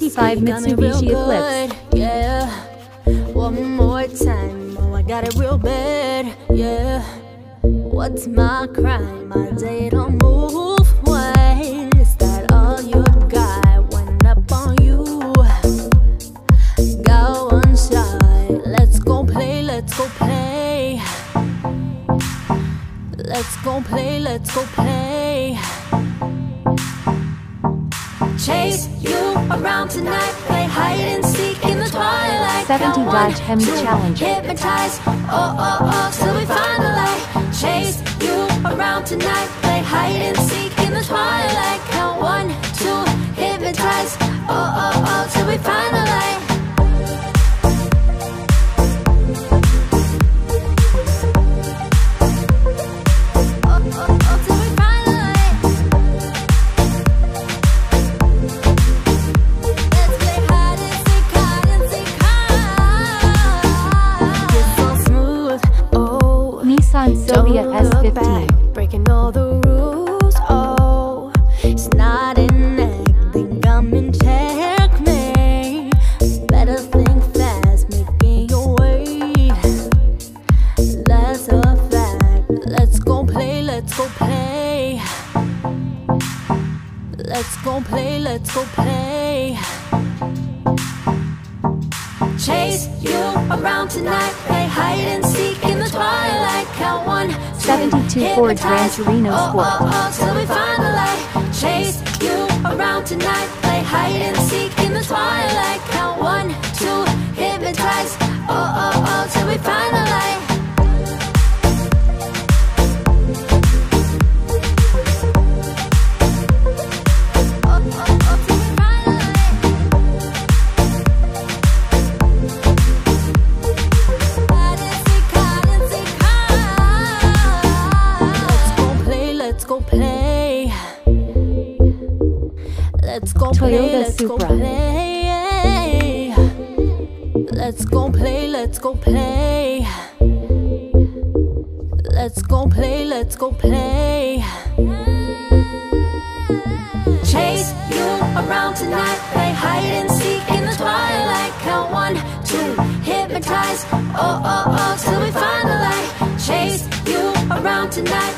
95 Mitsubishi Eclipse. Yeah, one more time. Oh, I got it real bad. Yeah, what's my crime? I don't move. Why is that all you got? Went up on you. Got one shot. Let's go play. Let's go play. Let's go play. Let's go play around tonight. Play hide and seek in the twilight. 70 Dodge Hemi Challenger. Hypnotize, oh oh oh, till we Silvia S15. breaking all the rules. Oh, it's not an acting, I'm in checkmate. Better think fast, making your way. That's a fact. Let's go play, let's go play. Let's go play, let's go play. Chase you around tonight, play hide and one, 72 Ford Gran. Torino oh, Sport. Oh, oh, till we find the light. Chase you around tonight, play hide and seek in the twilight. Let's go play, Toyota let's go Supra. play. Let's go play, let's go play. Let's go play, let's go play. Chase you around tonight, play hide and seek in the twilight. Count one, two, hypnotize, oh oh oh, till we find the light. Chase you around tonight,